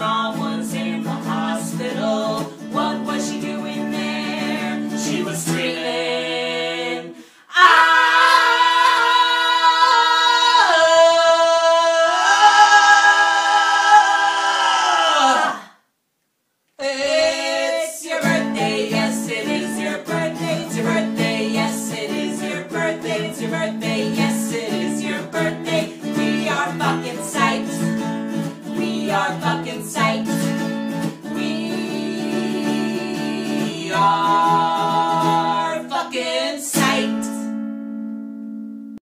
grandma was in the hospital. What was she doing there? She was screaming. Ah! It's your birthday, yes it is your birthday, it's your birthday, yes it is your birthday, it's your birthday, yes.